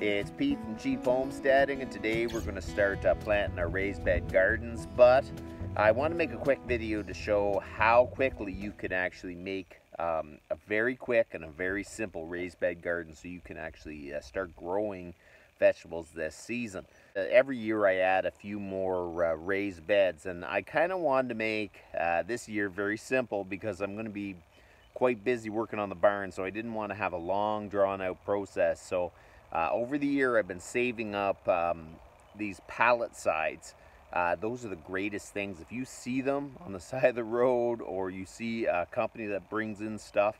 It's Pete from Cheap Homesteading and today we're going to start uh, planting our raised bed gardens but I want to make a quick video to show how quickly you can actually make um, a very quick and a very simple raised bed garden so you can actually uh, start growing vegetables this season. Uh, every year I add a few more uh, raised beds and I kind of wanted to make uh, this year very simple because I'm going to be quite busy working on the barn so I didn't want to have a long drawn out process so uh, over the year, I've been saving up um, these pallet sides. Uh, those are the greatest things. If you see them on the side of the road or you see a company that brings in stuff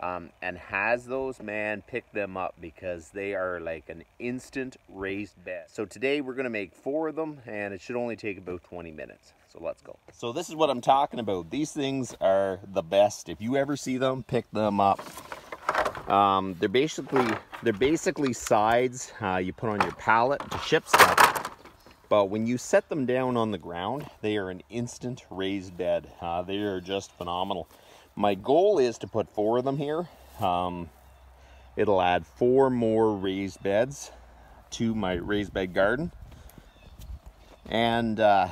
um, and has those, man, pick them up because they are like an instant raised bed. So today we're gonna make four of them and it should only take about 20 minutes. So let's go. So this is what I'm talking about. These things are the best. If you ever see them, pick them up. Um, they're basically they're basically sides uh, you put on your pallet to ship stuff. But when you set them down on the ground, they are an instant raised bed. Uh, they are just phenomenal. My goal is to put four of them here. Um, it'll add four more raised beds to my raised bed garden. And uh,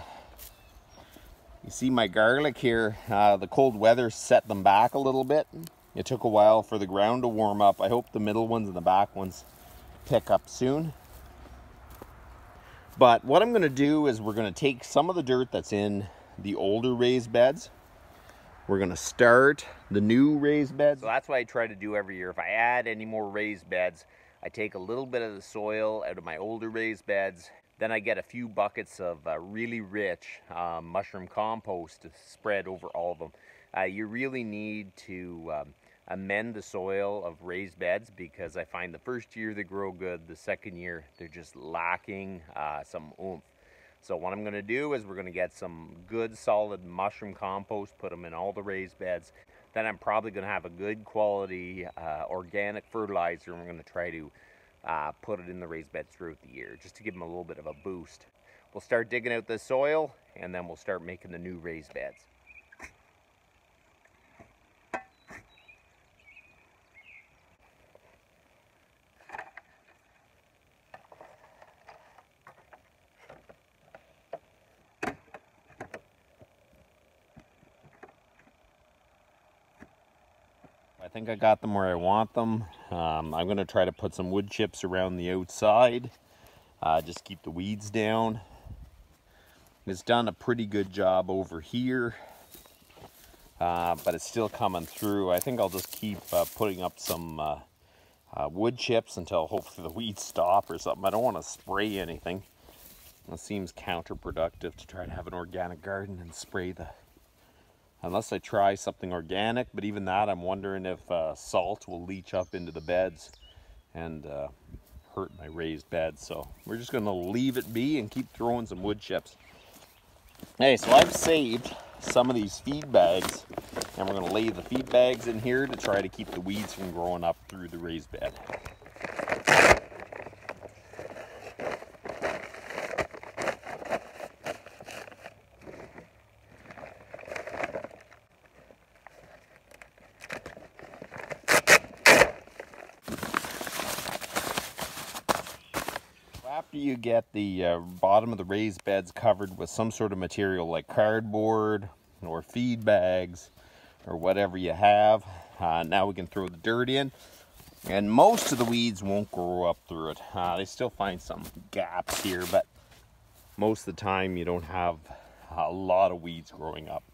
you see my garlic here, uh, the cold weather set them back a little bit. It took a while for the ground to warm up. I hope the middle ones and the back ones pick up soon. But what I'm going to do is we're going to take some of the dirt that's in the older raised beds. We're going to start the new raised beds. So that's what I try to do every year. If I add any more raised beds, I take a little bit of the soil out of my older raised beds. Then I get a few buckets of uh, really rich um, mushroom compost to spread over all of them. Uh, you really need to um, amend the soil of raised beds because I find the first year they grow good, the second year they're just lacking uh, some oomph. So what I'm going to do is we're going to get some good solid mushroom compost, put them in all the raised beds. Then I'm probably going to have a good quality uh, organic fertilizer and we're going to try to uh, put it in the raised beds throughout the year just to give them a little bit of a boost. We'll start digging out the soil and then we'll start making the new raised beds. I think I got them where I want them. Um, I'm going to try to put some wood chips around the outside. Uh, just keep the weeds down. It's done a pretty good job over here. Uh, but it's still coming through. I think I'll just keep uh, putting up some uh, uh, wood chips until hopefully the weeds stop or something. I don't want to spray anything. It seems counterproductive to try to have an organic garden and spray the unless I try something organic. But even that, I'm wondering if uh, salt will leach up into the beds and uh, hurt my raised beds. So we're just going to leave it be and keep throwing some wood chips. Hey, so I've saved some of these feed bags and we're going to lay the feed bags in here to try to keep the weeds from growing up through the raised bed. After you get the uh, bottom of the raised beds covered with some sort of material like cardboard or feed bags or whatever you have, uh, now we can throw the dirt in. And most of the weeds won't grow up through it. Uh, they still find some gaps here, but most of the time you don't have a lot of weeds growing up.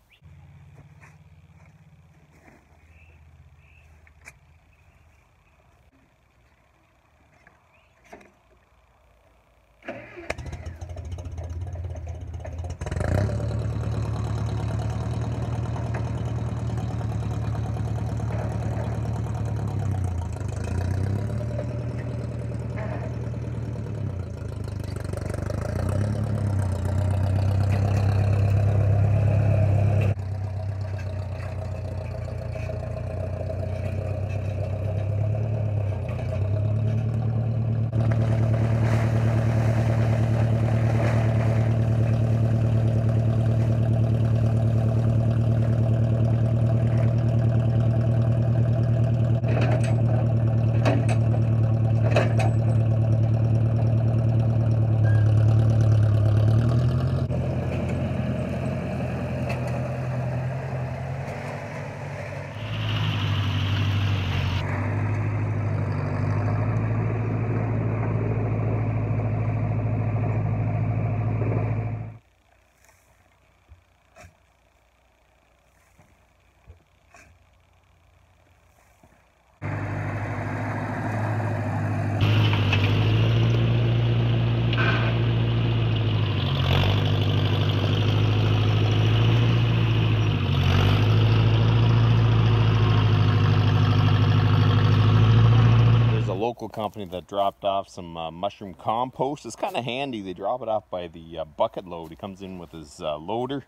Local company that dropped off some uh, mushroom compost. It's kind of handy. They drop it off by the uh, bucket load. He comes in with his uh, loader.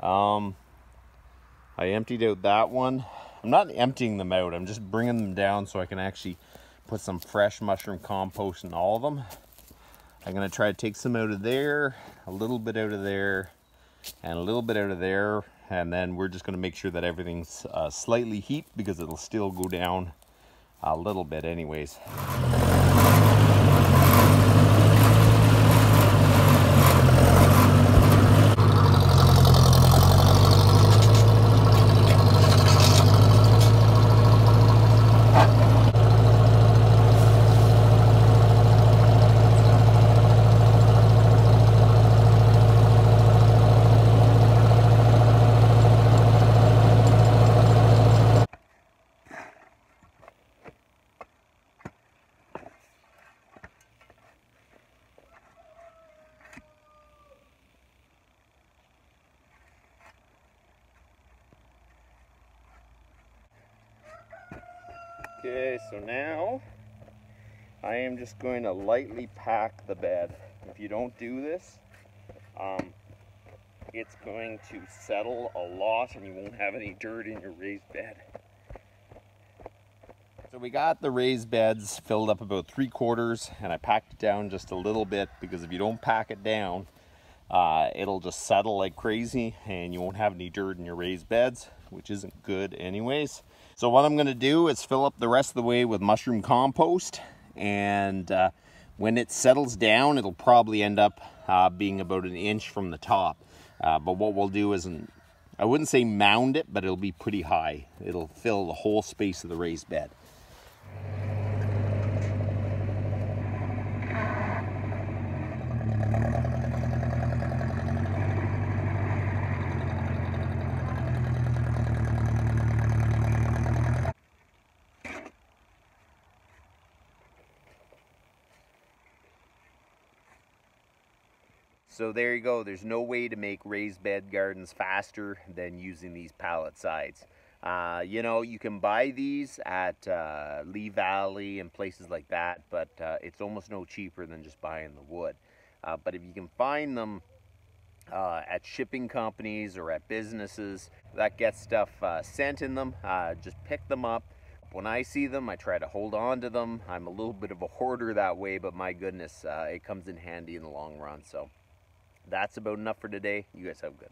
Um, I emptied out that one. I'm not emptying them out. I'm just bringing them down so I can actually put some fresh mushroom compost in all of them. I'm going to try to take some out of there, a little bit out of there, and a little bit out of there. And then we're just going to make sure that everything's uh, slightly heaped because it'll still go down a little bit anyways. Okay, so now I am just going to lightly pack the bed. If you don't do this, um, it's going to settle a lot and you won't have any dirt in your raised bed. So we got the raised beds filled up about three quarters and I packed it down just a little bit because if you don't pack it down, uh, it'll just settle like crazy and you won't have any dirt in your raised beds, which isn't good anyways. So what I'm going to do is fill up the rest of the way with mushroom compost and uh, when it settles down it'll probably end up uh, being about an inch from the top. Uh, but what we'll do is, I wouldn't say mound it, but it'll be pretty high. It'll fill the whole space of the raised bed. So there you go. There's no way to make raised bed gardens faster than using these pallet sides. Uh, you know, you can buy these at uh, Lee Valley and places like that, but uh, it's almost no cheaper than just buying the wood. Uh, but if you can find them uh, at shipping companies or at businesses that get stuff uh, sent in them, just pick them up. When I see them, I try to hold on to them. I'm a little bit of a hoarder that way, but my goodness, it comes in handy in the long run. So that's about enough for today. You guys have a good.